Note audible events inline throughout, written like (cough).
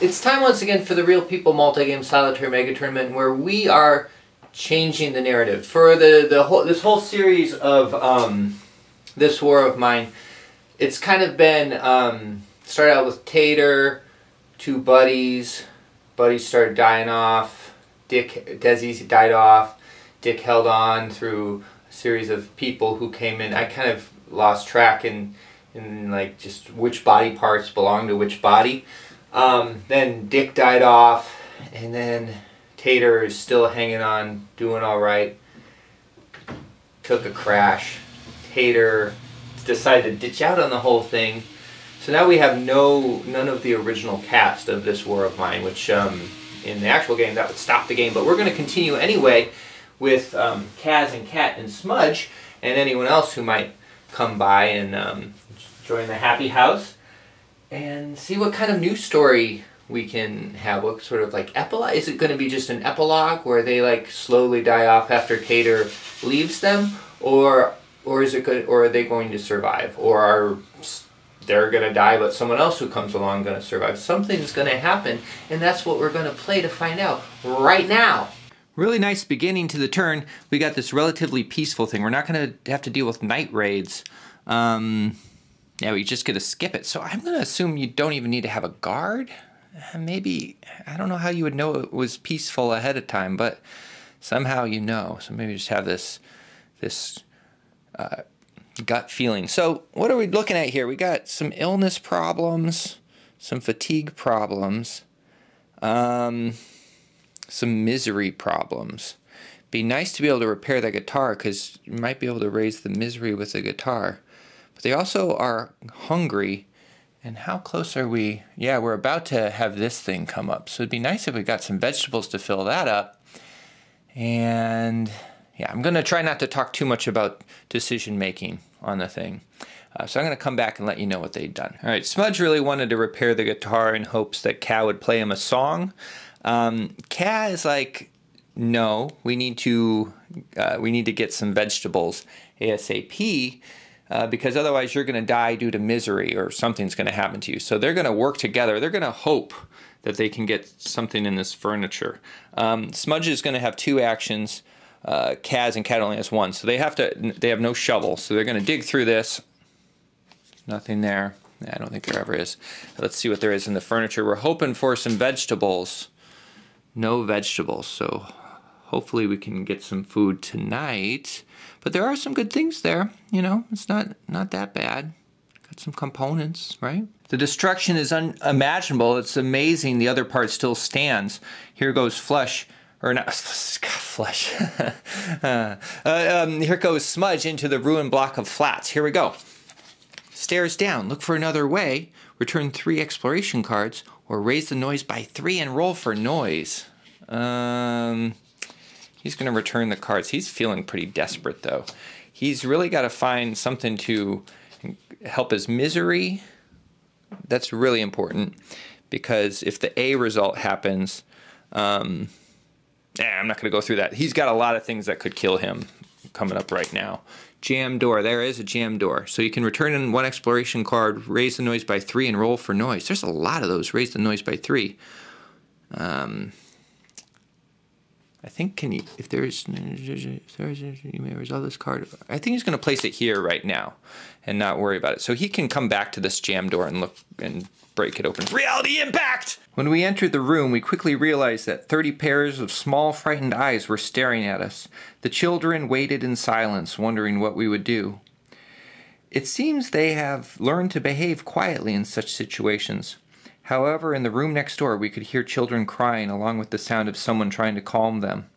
It's time once again for the Real People Multi-Game Solitaire Mega Tournament where we are changing the narrative. For the, the whole, this whole series of um, This War of Mine, it's kind of been, um, started out with Tater, two buddies, buddies started dying off, Dick, Desi died off, Dick held on through a series of people who came in. I kind of lost track in, in like just which body parts belong to which body. Um, then Dick died off, and then Tater is still hanging on, doing all right. Took a crash. Tater decided to ditch out on the whole thing. So now we have no none of the original cast of this War of Mine, which um, in the actual game that would stop the game. But we're going to continue anyway with um, Kaz and Kat and Smudge and anyone else who might come by and um, join the happy house and see what kind of news story we can have. What sort of like epilogue? Is it going to be just an epilogue where they like slowly die off after Tater leaves them, or or is it good? Or are they going to survive? Or are they're going to die, but someone else who comes along going to survive? Something's going to happen, and that's what we're going to play to find out right now. Really nice beginning to the turn. We got this relatively peaceful thing. We're not going to have to deal with night raids. Um, yeah, we just get to skip it. So I'm going to assume you don't even need to have a guard. Uh, maybe, I don't know how you would know it was peaceful ahead of time, but somehow you know. So maybe just have this, this uh, gut feeling. So what are we looking at here? We got some illness problems, some fatigue problems, um, some misery problems. Be nice to be able to repair that guitar because you might be able to raise the misery with the guitar. They also are hungry. And how close are we? Yeah, we're about to have this thing come up. So it'd be nice if we got some vegetables to fill that up. And yeah, I'm going to try not to talk too much about decision making on the thing. Uh, so I'm going to come back and let you know what they'd done. All right, Smudge really wanted to repair the guitar in hopes that Kat would play him a song. Um, Kat is like, no, we need to uh, we need to get some vegetables ASAP uh, because otherwise you're going to die due to misery or something's going to happen to you. So they're going to work together. They're going to hope that they can get something in this furniture. Um, Smudge is going to have two actions. Uh, Kaz and only has one, so they have to. They have no shovel, so they're going to dig through this. Nothing there. I don't think there ever is. Let's see what there is in the furniture. We're hoping for some vegetables. No vegetables, so hopefully we can get some food tonight. But there are some good things there. You know, it's not not that bad. Got some components, right? The destruction is unimaginable. It's amazing. The other part still stands. Here goes flush, or not (laughs) flesh. (laughs) uh, um, here goes smudge into the ruined block of flats. Here we go. Stairs down. Look for another way. Return three exploration cards, or raise the noise by three and roll for noise. Um, He's going to return the cards. He's feeling pretty desperate, though. He's really got to find something to help his misery. That's really important because if the A result happens, um, eh, I'm not going to go through that. He's got a lot of things that could kill him coming up right now. Jam door. There is a jam door. So you can return in one exploration card, raise the noise by three, and roll for noise. There's a lot of those. Raise the noise by three. Um, I think can you if there's if there's you may resolve this card. I think he's going to place it here right now, and not worry about it. So he can come back to this jam door and look and break it open. Reality impact. When we entered the room, we quickly realized that thirty pairs of small, frightened eyes were staring at us. The children waited in silence, wondering what we would do. It seems they have learned to behave quietly in such situations. However, in the room next door, we could hear children crying along with the sound of someone trying to calm them.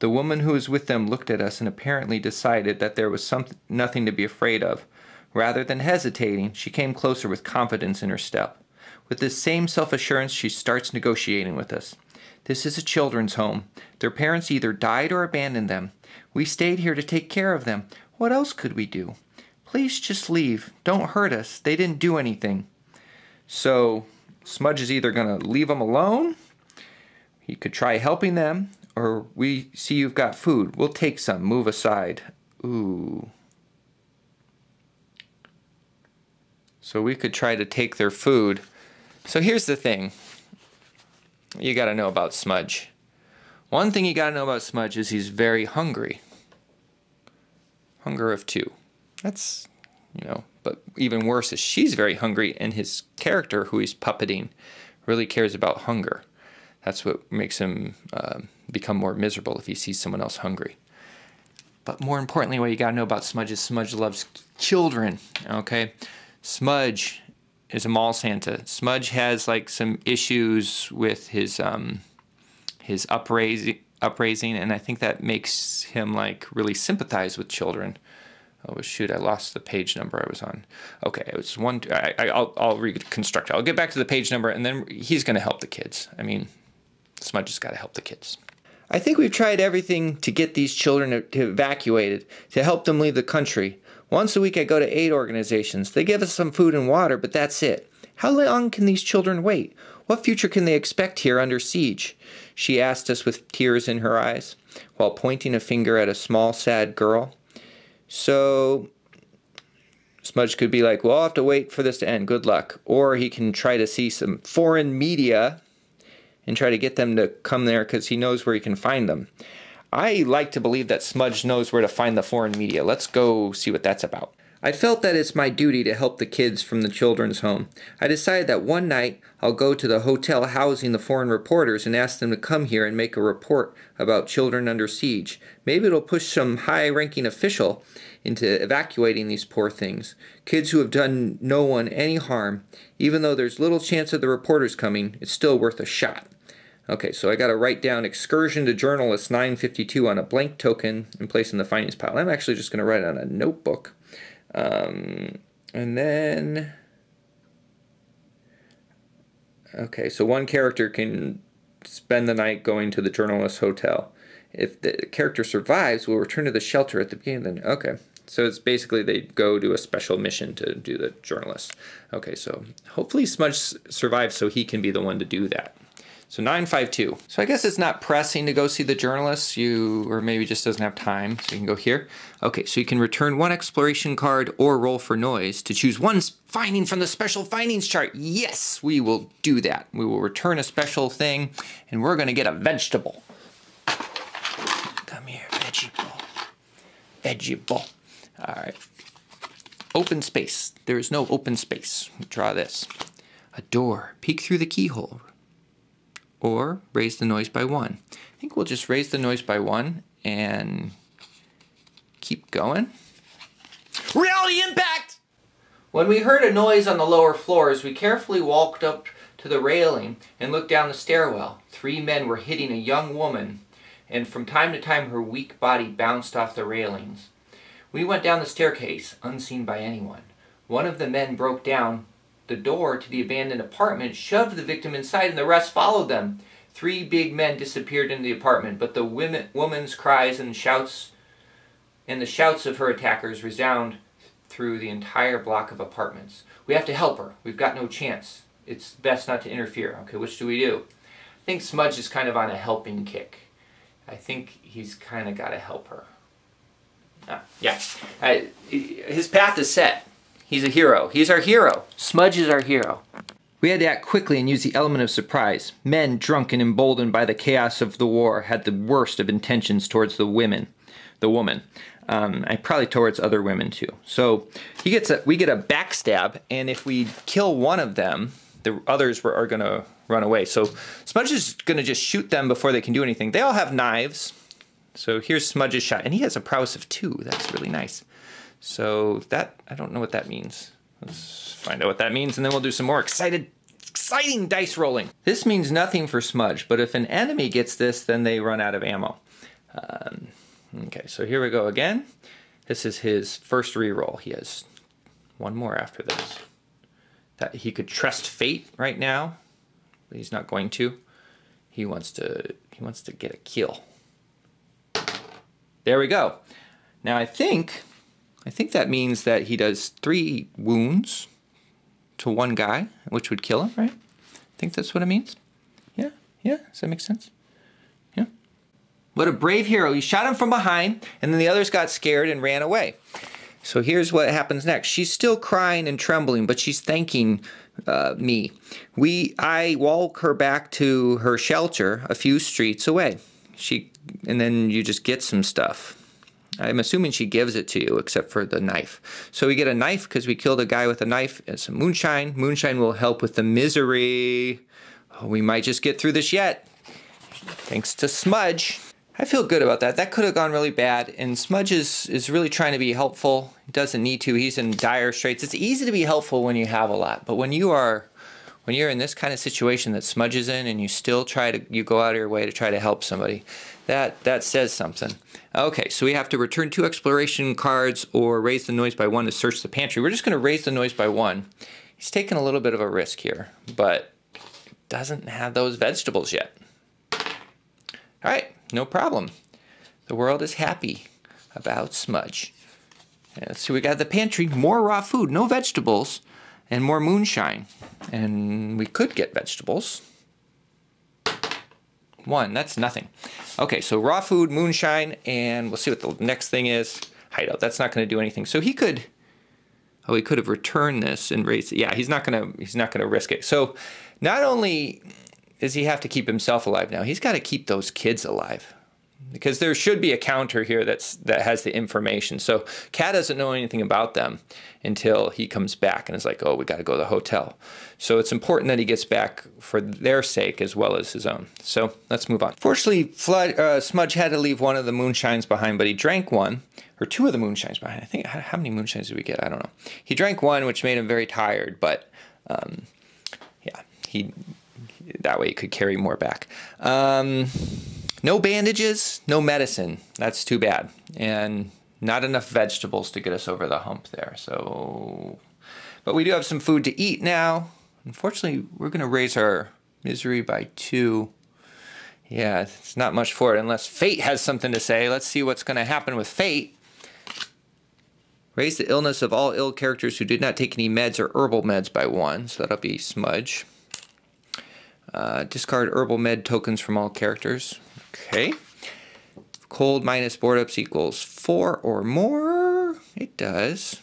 The woman who was with them looked at us and apparently decided that there was some, nothing to be afraid of. Rather than hesitating, she came closer with confidence in her step. With this same self assurance, she starts negotiating with us. This is a children's home. Their parents either died or abandoned them. We stayed here to take care of them. What else could we do? Please just leave. Don't hurt us. They didn't do anything. So Smudge is either going to leave them alone, he could try helping them, or we see you've got food. We'll take some. Move aside. Ooh. So we could try to take their food. So here's the thing. you got to know about Smudge. One thing you got to know about Smudge is he's very hungry. Hunger of two. That's, you know, but even worse is she's very hungry, and his character, who he's puppeting, really cares about hunger. That's what makes him uh, become more miserable if he sees someone else hungry. But more importantly, what you gotta know about Smudge is Smudge loves children. Okay, Smudge is a mall Santa. Smudge has like some issues with his um, his upraising, upraising, and I think that makes him like really sympathize with children. Oh shoot! I lost the page number I was on. Okay, it was one. I, will I'll reconstruct. I'll get back to the page number, and then he's going to help the kids. I mean, Smudge has got to help the kids. I think we've tried everything to get these children to, to evacuated to help them leave the country. Once a week, I go to aid organizations. They give us some food and water, but that's it. How long can these children wait? What future can they expect here under siege? She asked us with tears in her eyes, while pointing a finger at a small, sad girl. So Smudge could be like, well, I'll have to wait for this to end. Good luck. Or he can try to see some foreign media and try to get them to come there because he knows where he can find them. I like to believe that Smudge knows where to find the foreign media. Let's go see what that's about. I felt that it's my duty to help the kids from the children's home. I decided that one night I'll go to the hotel housing the foreign reporters and ask them to come here and make a report about children under siege. Maybe it'll push some high ranking official into evacuating these poor things. Kids who have done no one any harm. Even though there's little chance of the reporters coming, it's still worth a shot. Okay, so I got to write down excursion to journalist 952 on a blank token and place in the findings pile. I'm actually just going to write on a notebook. Um, and then, okay, so one character can spend the night going to the journalist hotel. If the character survives, we'll return to the shelter at the beginning. Then, okay, so it's basically they go do a special mission to do the journalist. Okay, so hopefully Smudge survives so he can be the one to do that. So 952. So I guess it's not pressing to go see the journalists, you or maybe just doesn't have time, so you can go here. Okay, so you can return one exploration card or roll for noise to choose one finding from the special findings chart. Yes, we will do that. We will return a special thing and we're gonna get a vegetable. Come here, vegetable. Vegetable. All right. Open space. There is no open space. Draw this. A door. Peek through the keyhole or raise the noise by one. I think we'll just raise the noise by one and keep going. Reality impact! When we heard a noise on the lower floors, we carefully walked up to the railing and looked down the stairwell. Three men were hitting a young woman, and from time to time her weak body bounced off the railings. We went down the staircase, unseen by anyone. One of the men broke down the door to the abandoned apartment, shoved the victim inside, and the rest followed them. Three big men disappeared into the apartment, but the women, woman's cries and shouts and the shouts of her attackers resound through the entire block of apartments. We have to help her. We've got no chance. It's best not to interfere. Okay, which do we do? I think Smudge is kind of on a helping kick. I think he's kind of got to help her. Ah, yeah. His path is set. He's a hero. He's our hero. Smudge is our hero. We had to act quickly and use the element of surprise. Men, drunk and emboldened by the chaos of the war, had the worst of intentions towards the women, the woman, um, and probably towards other women too. So he gets a, we get a backstab, and if we kill one of them, the others were, are going to run away. So Smudge is going to just shoot them before they can do anything. They all have knives. So here's Smudge's shot, and he has a prowess of two. That's really nice. So that, I don't know what that means. Let's find out what that means and then we'll do some more excited, exciting dice rolling. This means nothing for Smudge, but if an enemy gets this, then they run out of ammo. Um, okay, so here we go again. This is his first reroll. He has one more after this. That he could trust fate right now, but he's not going to. He wants to he wants to get a kill. There we go. Now I think I think that means that he does three wounds to one guy, which would kill him, right? I think that's what it means. Yeah, yeah, does that make sense? Yeah. What a brave hero. He shot him from behind, and then the others got scared and ran away. So here's what happens next. She's still crying and trembling, but she's thanking uh, me. We I walk her back to her shelter a few streets away. She and then you just get some stuff. I'm assuming she gives it to you, except for the knife. So we get a knife because we killed a guy with a knife and some moonshine. Moonshine will help with the misery. Oh, we might just get through this yet. Thanks to Smudge. I feel good about that. That could have gone really bad, and Smudge is, is really trying to be helpful. He doesn't need to. He's in dire straits. It's easy to be helpful when you have a lot, but when you are when you're in this kind of situation that smudges in and you still try to you go out of your way to try to help somebody, that that says something. Okay, so we have to return two exploration cards or raise the noise by one to search the pantry. We're just going to raise the noise by one. He's taking a little bit of a risk here, but doesn't have those vegetables yet. All right, no problem. The world is happy about Smudge. Let's see, we got the pantry, more raw food, no vegetables, and more moonshine. And we could get vegetables. One, that's nothing. Okay, so raw food, moonshine, and we'll see what the next thing is. Hideout, that's not gonna do anything. So he could, oh, he could have returned this and raised it. Yeah, he's not gonna, he's not gonna risk it. So not only does he have to keep himself alive now, he's gotta keep those kids alive because there should be a counter here that's that has the information. So Kat doesn't know anything about them until he comes back and is like, "Oh, we got to go to the hotel." So it's important that he gets back for their sake as well as his own. So let's move on. Fortunately, Flood, uh, Smudge had to leave one of the moonshines behind, but he drank one or two of the moonshines behind. I think how many moonshines did we get? I don't know. He drank one, which made him very tired, but um, yeah, he that way he could carry more back. Um, no bandages, no medicine. That's too bad. And not enough vegetables to get us over the hump there. So, but we do have some food to eat now. Unfortunately, we're going to raise our misery by two. Yeah, it's not much for it unless fate has something to say. Let's see what's going to happen with fate. Raise the illness of all ill characters who did not take any meds or herbal meds by one. So that'll be smudge. Uh, discard herbal med tokens from all characters. Okay. Cold minus board ups equals four or more. It does.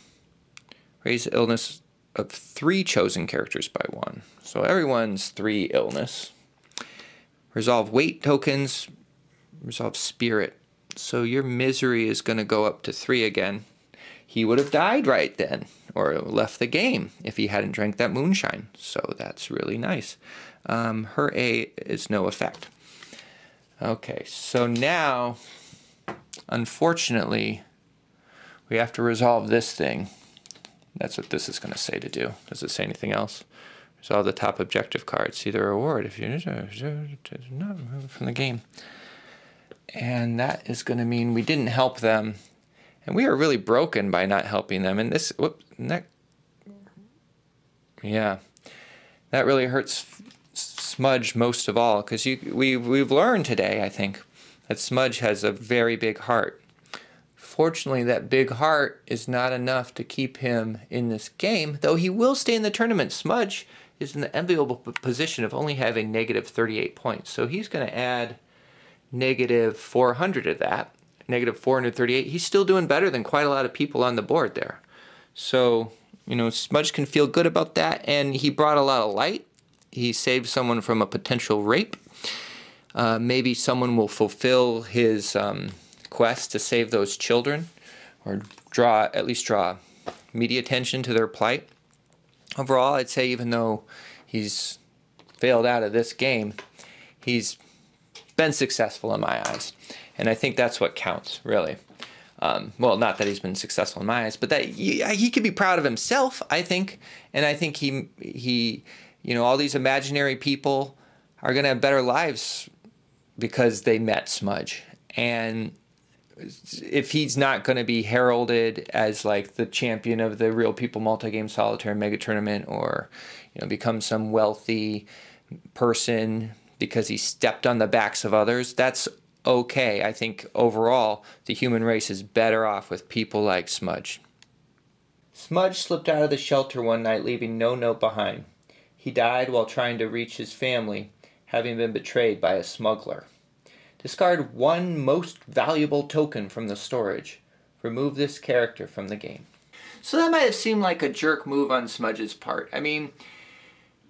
Raise the illness of three chosen characters by one. So everyone's three illness. Resolve weight tokens. Resolve spirit. So your misery is going to go up to three again. He would have died right then, or left the game if he hadn't drank that moonshine. So that's really nice. Um, her A is no effect. Okay, so now, unfortunately, we have to resolve this thing. That's what this is going to say to do. Does it say anything else? Resolve the top objective card. See the reward if you're not from the game. And that is going to mean we didn't help them. And we are really broken by not helping them. And this, whoop, that, yeah, that really hurts Smudge most of all, because we, we've learned today, I think, that Smudge has a very big heart. Fortunately, that big heart is not enough to keep him in this game, though he will stay in the tournament. Smudge is in the enviable position of only having negative 38 points, so he's going to add negative 400 of that, negative 438. He's still doing better than quite a lot of people on the board there. So, you know, Smudge can feel good about that, and he brought a lot of light he saves someone from a potential rape. Uh, maybe someone will fulfill his um, quest to save those children or draw at least draw media attention to their plight. Overall, I'd say even though he's failed out of this game, he's been successful in my eyes. And I think that's what counts, really. Um, well, not that he's been successful in my eyes, but that he, he could be proud of himself, I think. And I think he he you know, all these imaginary people are going to have better lives because they met Smudge. And if he's not going to be heralded as like the champion of the real people multi-game solitaire mega tournament or you know become some wealthy person because he stepped on the backs of others that's okay. I think overall the human race is better off with people like smudge. Smudge slipped out of the shelter one night leaving no note behind he died while trying to reach his family, having been betrayed by a smuggler. Discard one most valuable token from the storage. Remove this character from the game. So that might have seemed like a jerk move on Smudge's part. I mean,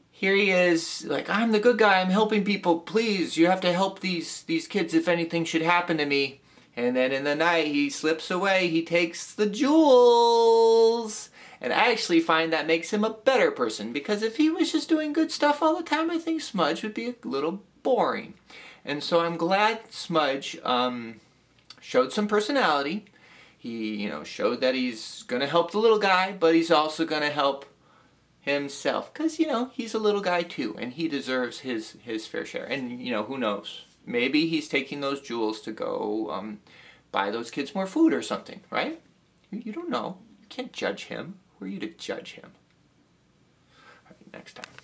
here he is, like, I'm the good guy, I'm helping people, please, you have to help these, these kids if anything should happen to me. And then in the night, he slips away, he takes the jewels. And I actually find that makes him a better person, because if he was just doing good stuff all the time, I think Smudge would be a little boring. And so I'm glad Smudge um, showed some personality. He, you know, showed that he's going to help the little guy, but he's also going to help himself because you know he's a little guy too and he deserves his his fair share. And you know who knows? Maybe he's taking those jewels to go um, buy those kids more food or something right? You, you don't know. You can't judge him who are you to judge him? All right next time